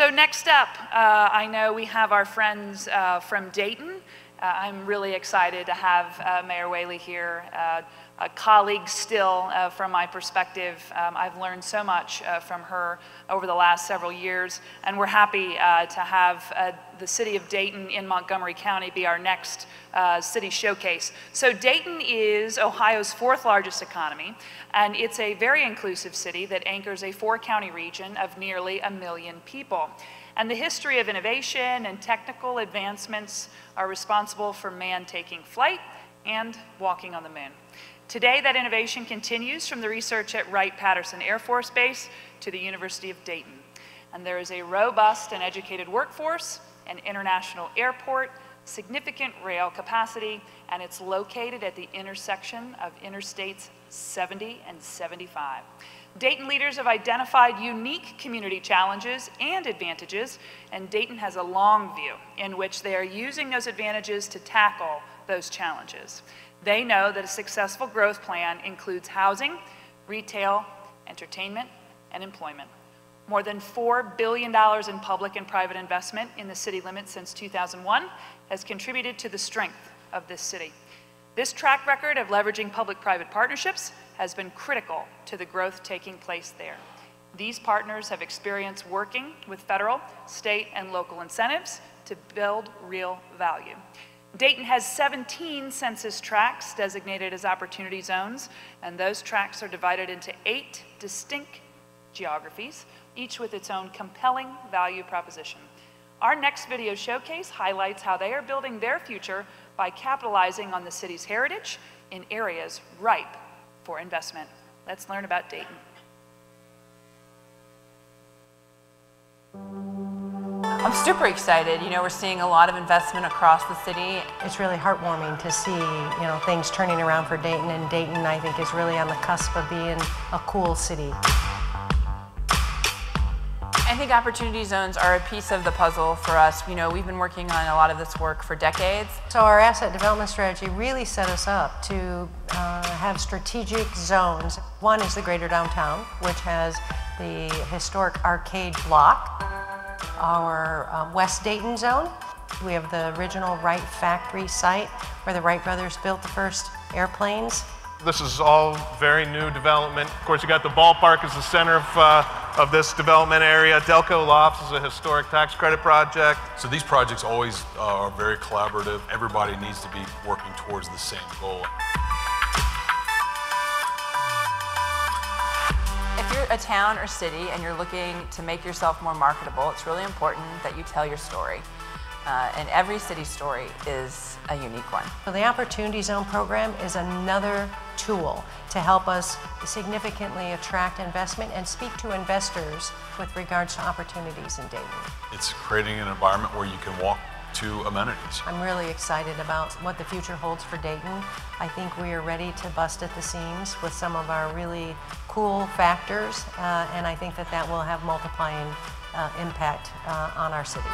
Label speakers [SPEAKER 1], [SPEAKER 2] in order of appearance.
[SPEAKER 1] So next up, uh, I know we have our friends uh, from Dayton. Uh, I'm really excited to have uh, Mayor Whaley here, uh, a colleague still uh, from my perspective. Um, I've learned so much uh, from her over the last several years, and we're happy uh, to have the city of Dayton in Montgomery County be our next city showcase. So Dayton is Ohio's fourth largest economy, and it's a very inclusive city that anchors a four-county region of nearly a million people. And the history of innovation and technical advancements are responsible for man taking flight and walking on the moon. Today, that innovation continues from the research at Wright-Patterson Air Force Base to the University of Dayton. And there is a robust and educated workforce, an international airport, significant rail capacity, and it's located at the intersection of Interstates 70 and 75. Dayton leaders have identified unique community challenges and advantages, and Dayton has a long view in which they are using those advantages to tackle those challenges. They know that a successful growth plan includes housing, retail, entertainment, and employment. More than $4 billion in public and private investment in the city limits since 2001 has contributed to the strength of this city. This track record of leveraging public-private partnerships has been critical to the growth taking place there. These partners have experience working with federal, state, and local incentives to build real value. Dayton has 17 census tracts designated as opportunity zones, and those tracts are divided into eight distinct geographies, each with its own compelling value proposition. Our next video showcase highlights how they are building their future by capitalizing on the city's heritage in areas ripe for investment. Let's learn about Dayton.
[SPEAKER 2] I'm super excited. You know, we're seeing a lot of investment across the city.
[SPEAKER 3] It's really heartwarming to see, you know, things turning around for Dayton, and Dayton, I think, is really on the cusp of being a cool city.
[SPEAKER 2] I think opportunity zones are a piece of the puzzle for us. You know, we've been working on a lot of this work for decades.
[SPEAKER 3] So our asset development strategy really set us up to uh, have strategic zones. One is the greater downtown, which has the historic arcade block. Our uh, West Dayton zone, we have the original Wright factory site where the Wright brothers built the first airplanes.
[SPEAKER 4] This is all very new development. Of course, you got the ballpark as the center of, uh, of this development area. Delco Lofts is a historic tax credit project.
[SPEAKER 5] So these projects always uh, are very collaborative. Everybody needs to be working towards the same goal.
[SPEAKER 2] If you're a town or city and you're looking to make yourself more marketable, it's really important that you tell your story. Uh, and every city story is a unique one.
[SPEAKER 3] So the Opportunity Zone program is another tool to help us significantly attract investment and speak to investors with regards to opportunities in Dayton.
[SPEAKER 5] It's creating an environment where you can walk to amenities.
[SPEAKER 3] I'm really excited about what the future holds for Dayton. I think we are ready to bust at the seams with some of our really cool factors, uh, and I think that that will have multiplying uh, impact uh, on our city.